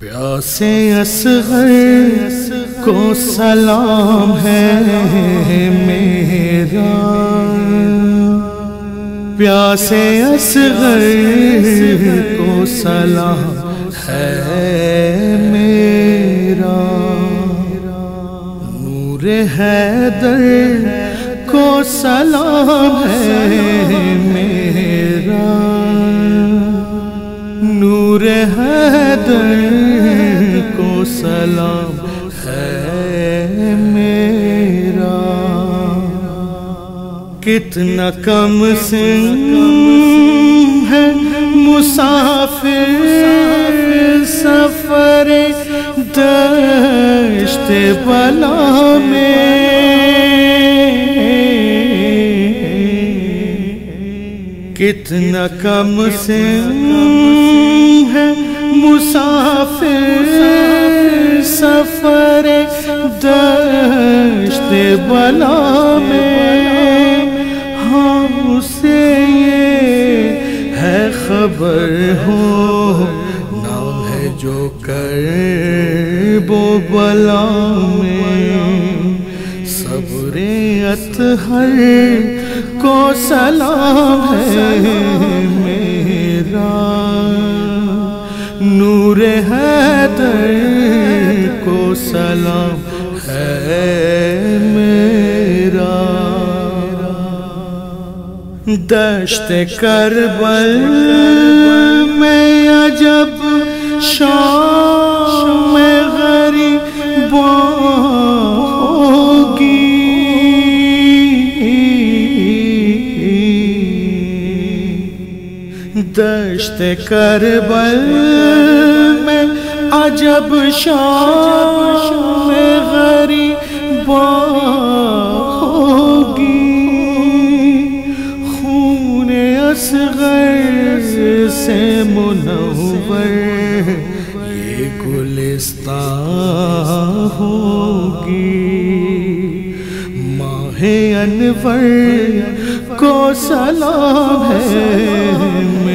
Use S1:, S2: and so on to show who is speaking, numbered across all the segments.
S1: پیاسے اصغر کو سلام ہے میرا۔ پیاسے اصغر کو سلام ہے میرا۔ نور حیدر کو سلام ہے نور حیدر کو سلام، ہے میرا۔ کتنا کم سن ہے مسافر سفر، دشت بلا میں۔ کتنا کم سے ہے مسافر سفر دشت بلا میں ہم سے یہ ہے خبر ہو نام ہے جو کر بو بلا میں صبر اطہر کو سلام ہے میرا۔ نور حیدر کو سلام ہے میرا۔ دشت کربل دشت کربل میں عجب شام میں غریب ہوگی۔ خون اصغر سے منور یہ گلستان ہوگی۔ ماہ انور کو سلام ہے۔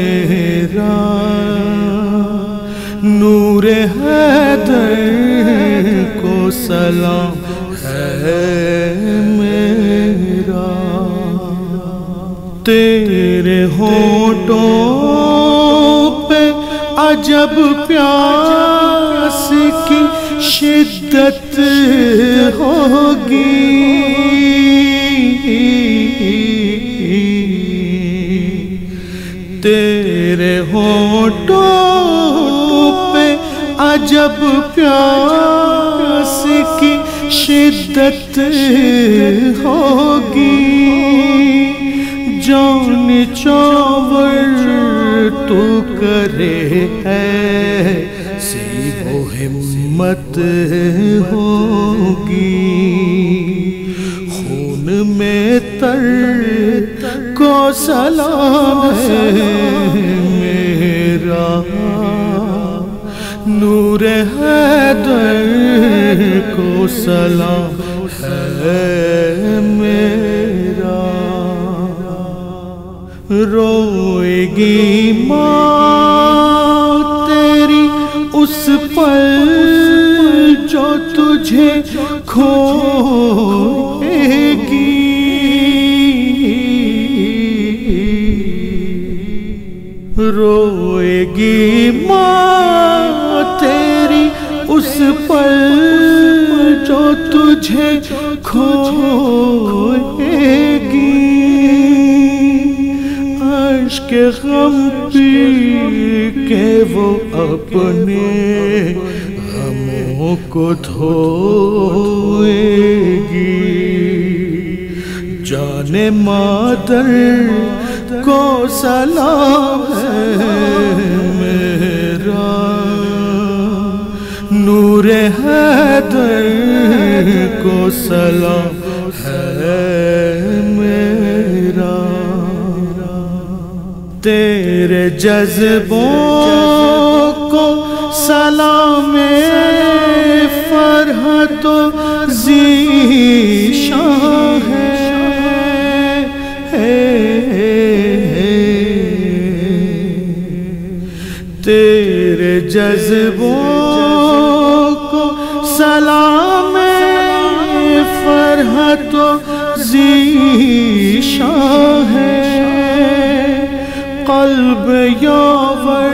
S1: حیدر کو سلام، ہے میرا۔ تیرے ہونٹوں پہ عجب پیاس کی شدت ہوگی۔ تیرے ہونٹوں عجب پیاس کی شدت ہوگی، جان چاور تو کرے ہے سی وہ ہمت ہوگی۔ خون میں تر کو سلام ہے کو سلام ہے میرا۔ روئے گی ماں تیری اس پل جو تجھے کھوئے گی۔ روئے گی ماں غم پی کے وہ اپنے غموں کو دھوئے گی جان مادر کو سلام ہے میرا۔ نور حیدر کو سلام ہے جذبوں کو سلام فرحت و ذیشان ہے۔ تیرے جذبوں کو سلام قلب یاور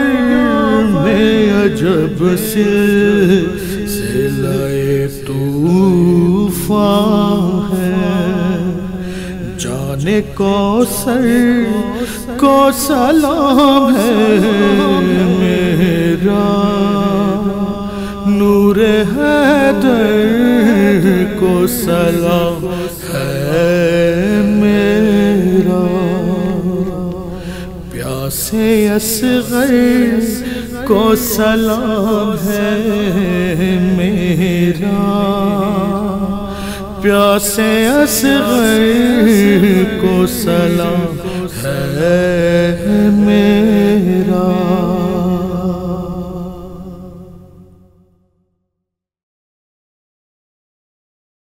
S1: میں عجب سے سلائے طوفان ہے۔ جانے کو سر کو سلام ہے میرا۔ سے اصغر کو سلام ہے میرا۔ پیاسے اصغر کو سلام ہے